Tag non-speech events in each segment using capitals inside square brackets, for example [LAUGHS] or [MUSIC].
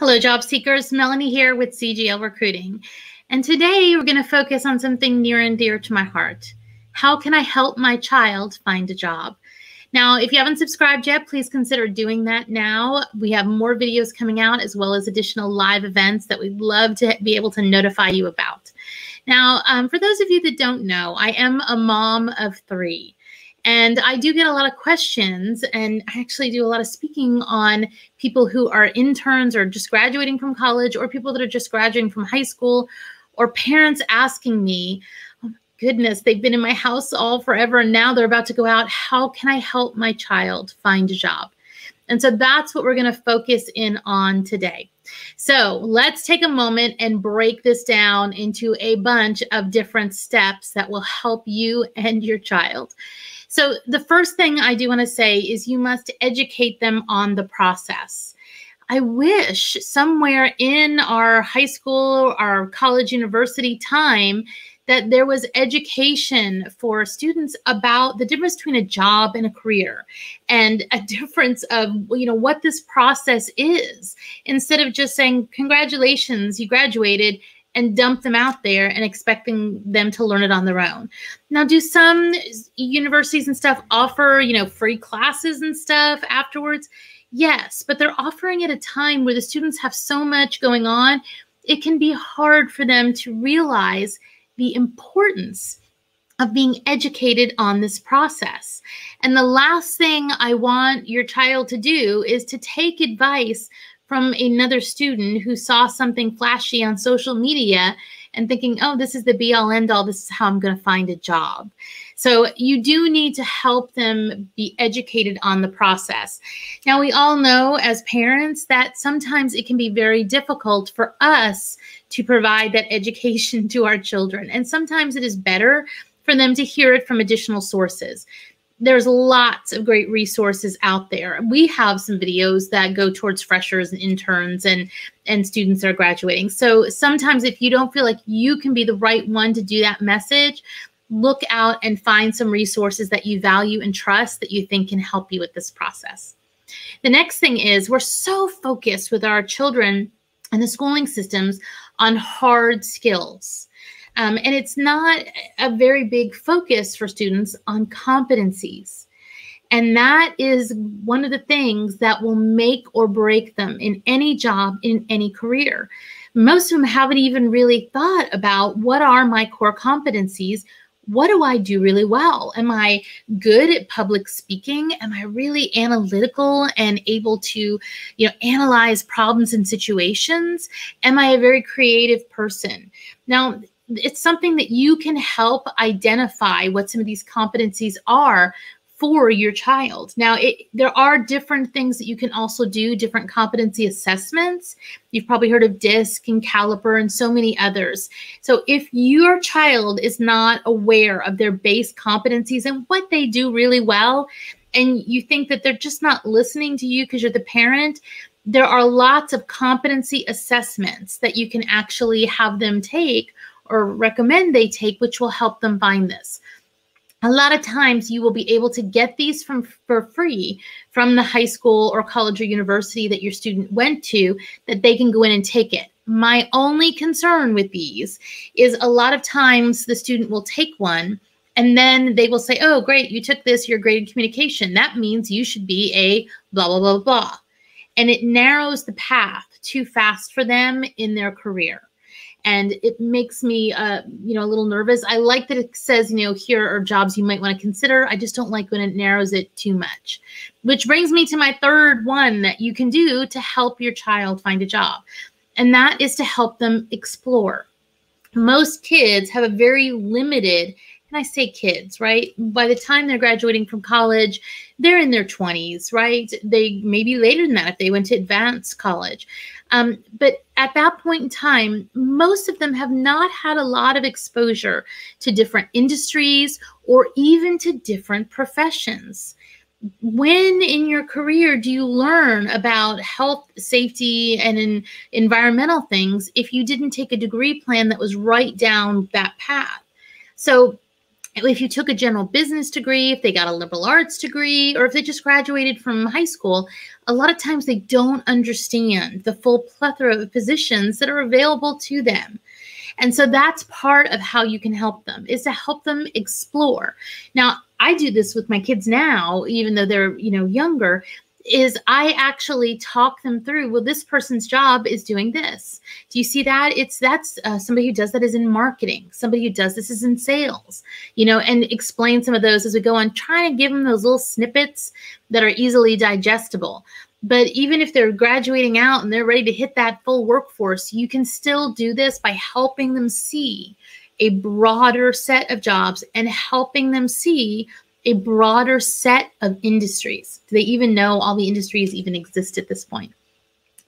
Hello, job seekers. Melanie here with CGL Recruiting. And today we're going to focus on something near and dear to my heart. How can I help my child find a job? Now, if you haven't subscribed yet, please consider doing that now. We have more videos coming out as well as additional live events that we'd love to be able to notify you about. Now, um, for those of you that don't know, I am a mom of three. And I do get a lot of questions, and I actually do a lot of speaking on people who are interns or just graduating from college, or people that are just graduating from high school, or parents asking me, oh goodness, they've been in my house all forever, and now they're about to go out. How can I help my child find a job? And so that's what we're going to focus in on today. So let's take a moment and break this down into a bunch of different steps that will help you and your child. So, the first thing I do want to say is you must educate them on the process. I wish somewhere in our high school, our college, university time, that there was education for students about the difference between a job and a career and a [LAUGHS] difference of you know what this process is instead of just saying congratulations you graduated and dump them out there and expecting them to learn it on their own. Now, do some universities and stuff offer, you know, free classes and stuff afterwards? Yes, but they're offering at a time where the students have so much going on, it can be hard for them to realize the importance of being educated on this process. And the last thing I want your child to do is to take advice from another student who saw something flashy on social media and thinking, oh, this is the be all end all. This is how I'm going to find a job. So you do need to help them be educated on the process. Now, we all know as parents that sometimes it can be very difficult for us to provide that education [LAUGHS] to our children. And sometimes it is better for them to hear it from additional sources there's lots of great resources out there. We have some videos that go towards freshers and interns and and students that are graduating. So sometimes if you don't feel like you can be the right one to do that message, look out and find some resources that you value and trust that you think can help you with this process. The next thing is we're so focused with our children and the schooling systems on hard skills um, and it's not a very big focus for students on competencies. And that is one of the things that will make or break them in any job, in any career. Most of them haven't even really thought about what are my core competencies? What do I do really well? Am I good at public speaking? Am I really analytical and able to, you know, analyze problems and situations? Am I a very creative person? Now, it's something that you can help identify what some of these competencies are for your child. Now, it, there are different things that you can also do, different competency assessments. You've probably heard of DISC and Caliper and so many others. So, if your child is not aware of their base competencies and what they do really well, and you think that they're just not listening to you because you're the parent, there are lots of competency assessments that you can actually have them take or recommend they take, which will help them find this. A lot of times you will be able to get these from for free from the high school or college or university that your student went to that they can go in and take it. My only concern with these is a lot of times the student will take one and then they will say, oh, great, you took this, you're great in communication. That means you should be a blah, blah, blah, blah. And it narrows the path too fast for them in their career and it makes me uh, you know a little nervous. I like that it says you know here are jobs you might want to consider. I just don't like when it narrows it too much. Which brings me to my third one that you can do to help your child find a job and that is to help them explore. Most kids have a very limited and I say kids, right? By the time they're graduating from college, they're in their 20s, right? They maybe later than that if they went to advanced college. Um, but at that point in time, most of them have not had a lot of exposure to different industries or even to different professions. When in your career do you learn about health, safety, and in environmental things if you didn't take a degree plan that was right down that path? So if you took a general business degree, if they got a liberal arts degree, or if they just graduated from high school, a lot of times they don't understand the full plethora of positions that are available to them. And so that's part of how you can help them is to help them explore. Now, I do this with my kids now, even though they're, you know, younger is I actually talk them through. Well, this person's job is doing this. Do you see that? It's that's uh, somebody who does that is in marketing. Somebody who does this is in sales. You know, and explain some of those as we go on, trying to give them those little snippets that are easily digestible. But even if they're graduating out and they're ready to hit that full workforce, you can still do this by helping them see a broader set of jobs and helping them see a broader set of industries. Do they even know all the industries even exist at this point?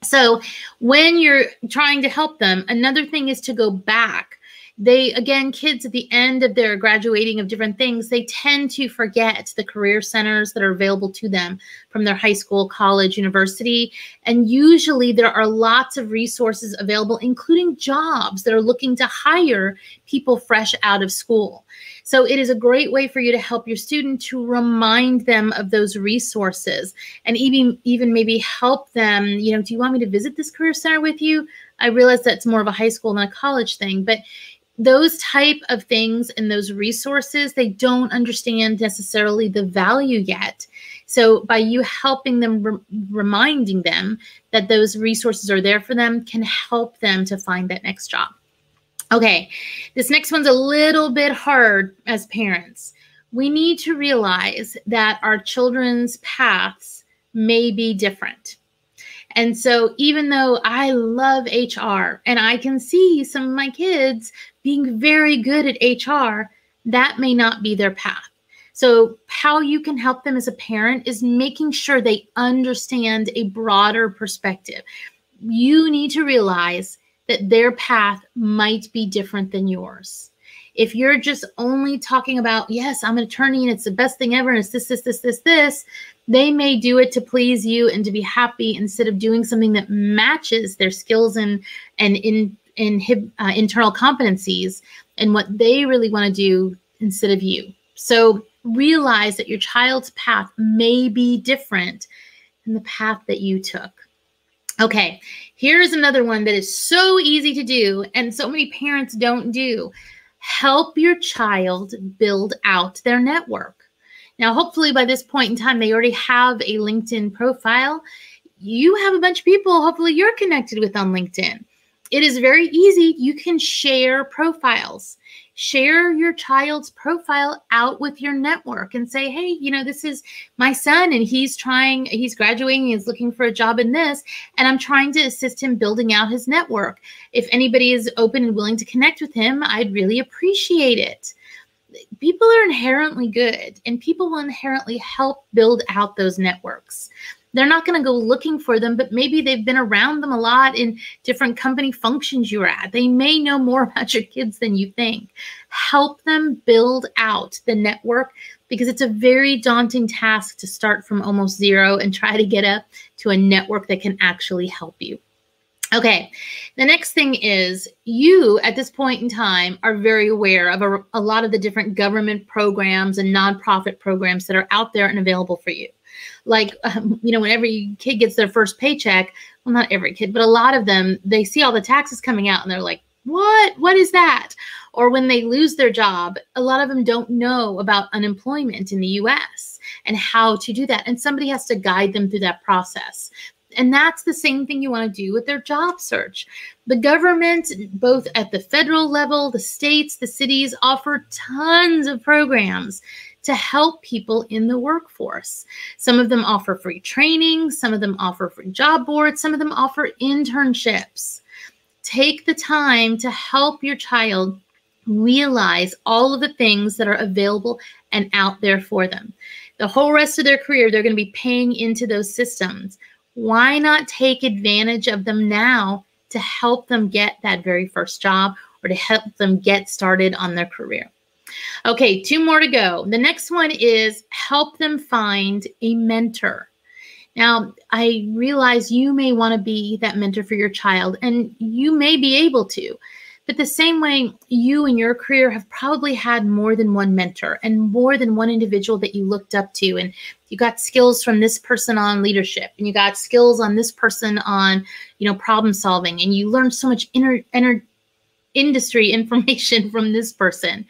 So, when you're trying to help them, another thing is to go back they again kids at the end of their graduating of different things they tend to forget the career centers that are available to them from their high school college university. And usually there are lots of resources available including jobs that are looking to hire people fresh out of school. So it is a great way for you to help your student to remind them of those resources and even even maybe help them you know do you want me to visit this career center with you? I realize that's more of a high school than a college thing but those type of things and those resources they don't understand necessarily the value yet. So by you helping them re- reminding them that those resources are there for them can help them to find that next job. Okay this next one's a little bit hard as parents. We need to realize that our children's paths may be different and so, even though I love HR and I can see some of my kids being very good at HR, that may not be their path. So, how you can help them as a parent is making sure they understand a broader perspective. You need to realize that their path might be different than yours. If you're just only talking about, yes, I'm an attorney and it's the best thing ever, and it's this, this, this, this, this, they may do it to please you and to be happy instead of doing something that matches their skills and and in in uh, internal competencies and what they really want to do instead of you. So realize that your child's path may be different than the path that you took. Okay, here's another one that is so easy to do and so many parents don't do. Help your child build out their network. Now, hopefully, by this point in time, they already have a LinkedIn profile. You have a bunch of people, hopefully, you're connected with on LinkedIn. It is very easy. You can share profiles. Share your child's profile out with your network and say, hey, you know, this is my son and he's trying, he's graduating, he's looking for a job in this, and I'm trying to assist him building out his network. If anybody is open and willing to connect with him, I'd really appreciate it people are inherently good and people will inherently help build out those networks. They're not going to go looking for them, but maybe they've been around them a lot in different company functions you're at. They may know more [LAUGHS] about your kids than you think. Help them build out the network because it's a very daunting task to start from almost zero and try to get up to a network that can actually help you. Okay, the next thing is you at this point in time are very aware of a, a, lot of the different government programs and nonprofit programs that are out there and available for you. Like, um, you know, when every kid gets their first paycheck, well, not every kid, but a lot of them, they see all the taxes coming out and they're like, what? What is that? Or when they lose their job, a lot of them don't know about unemployment in the US and how to do that. And somebody has to guide them through that process. And that's the same thing you want to do with their job search. The government, both at the federal level, the states, the cities, offer tons of programs to help people in the workforce. Some of them offer free training, some of them offer free job boards, some of them offer internships. Take the time to help your child realize all of the things that are available and out there for them. The whole rest of their career, they're going to be paying into those systems why not take advantage of them now to help them get that very first job or to help them get started on their career? Okay, two more to go. The next one is help them find a mentor. Now, I realize you may want to be that mentor for your child, and you may be able to. But the same way, you in your career have probably had more than one mentor and more than one individual that you looked up to. And you got skills from this person on leadership, and you got skills on this person on, you know, problem solving, and you learned so much inner, inner industry [LAUGHS] information from this person.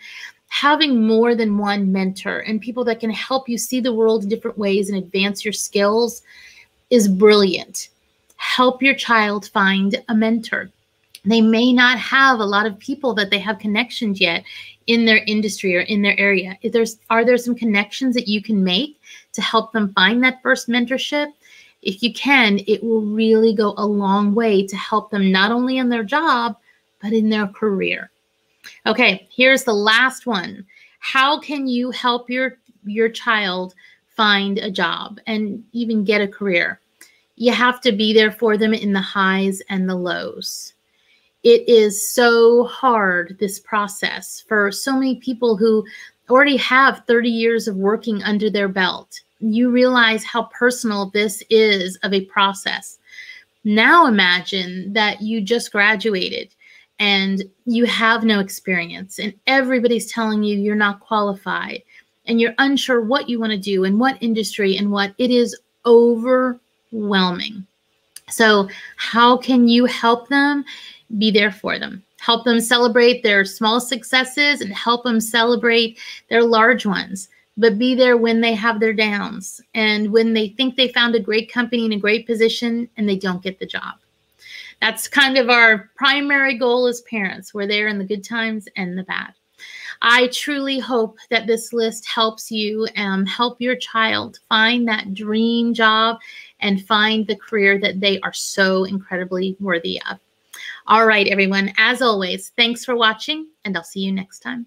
Having more than one mentor and people that can help you see the world in different ways and advance your skills is brilliant. Help your child find a mentor they may not have a lot of people that they have connections yet in their industry or in their area. If there's are there some connections that you can make to help them find that first mentorship? If you can, it will really go a long way to help them not only in their job, but in their career. Okay, here's the last one. How can you help your your child find a job and even get a career? You have to be there for them in the highs and the lows it is so hard, this process, for so many people who already have 30 years of working under their belt. You realize how personal this is of a process. Now imagine that you just graduated and you have no experience, and everybody's telling you you're not qualified and you're unsure what you want to do and what industry and what it is overwhelming. So, how can you help them? be there for them. Help them celebrate their small successes and help them celebrate their large ones. But be there when they have their downs and when they think they found a great company in a great position and they don't get the job. That's kind of our primary goal as parents. We're there in the good times and the bad. I truly hope that this list helps you um, help your child find that dream job and find the career that they are so incredibly worthy of. All right, everyone. As always, thanks for watching, and I'll see you next time.